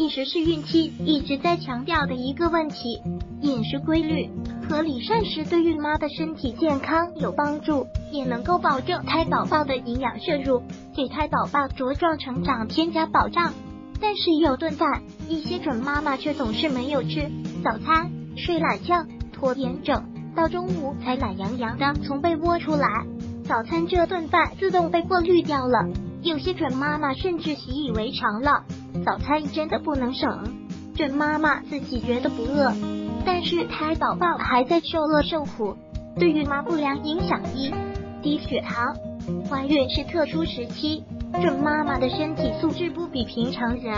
饮食是孕期一直在强调的一个问题。饮食规律、合理膳食对孕妈的身体健康有帮助，也能够保证胎宝宝的营养摄入，给胎宝宝茁壮成长添加保障。但是有顿饭，一些准妈妈却总是没有吃早餐，睡懒觉，拖延症，到中午才懒洋洋的从被窝出来。早餐这顿饭自动被过滤掉了，有些准妈妈甚至习以为常了。早餐真的不能省，准妈妈自己觉得不饿，但是胎宝宝还在受饿受苦。对孕妈不良影响一：低血糖。怀孕是特殊时期，准妈妈的身体素质不比平常人。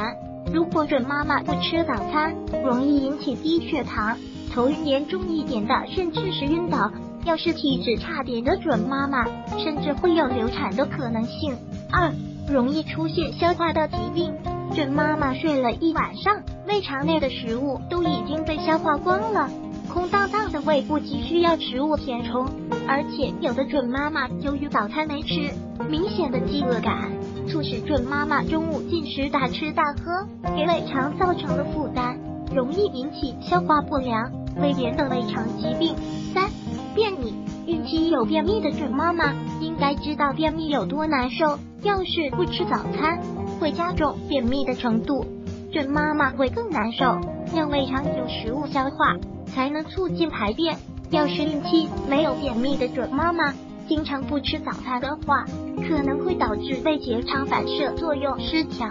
如果准妈妈不吃早餐，容易引起低血糖，头晕严重一点的，甚至是晕倒。要是体质差点的准妈妈，甚至会有流产的可能性。二，容易出现消化道疾病。准妈妈睡了一晚上，胃肠内的食物都已经被消化光了，空荡荡的胃部急需要食物填充。而且有的准妈妈由于早餐没吃，明显的饥饿感，促使准妈妈中午进食大吃大喝，给胃肠造成了负担，容易引起消化不良、胃炎等胃肠疾病。三。便秘，孕期有便秘的准妈妈应该知道便秘有多难受。要是不吃早餐，会加重便秘的程度，准妈妈会更难受。让胃肠有食物消化，才能促进排便。要是孕期没有便秘的准妈妈，经常不吃早餐的话，可能会导致胃结肠反射作用失调，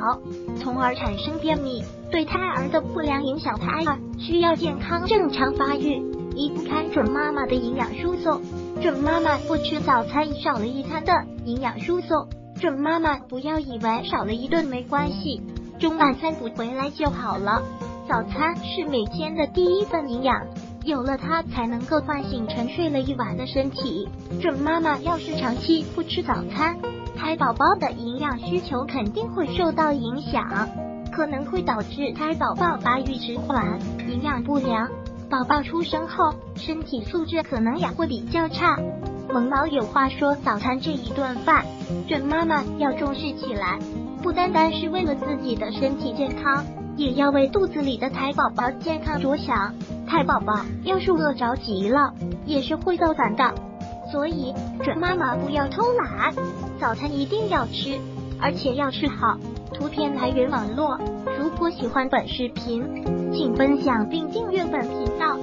从而产生便秘，对胎儿的不良影响。胎儿需要健康正常发育。离不开准妈妈的营养输送，准妈妈不吃早餐，少了一餐的营养输送。准妈妈不要以为少了一顿没关系，中晚餐补回来就好了。早餐是每天的第一份营养，有了它才能够唤醒沉睡了一晚的身体。准妈妈要是长期不吃早餐，胎宝宝的营养需求肯定会受到影响，可能会导致胎宝宝发育迟缓、营养不良。宝宝出生后，身体素质可能也会比较差。萌宝有话说，早餐这一顿饭，准妈妈要重视起来，不单单是为了自己的身体健康，也要为肚子里的胎宝宝健康着想。胎宝宝要是饿着急了，也是会造反的，所以准妈妈不要偷懒，早餐一定要吃，而且要吃好。图片来源网络。如果喜欢本视频，请分享并订阅本频道。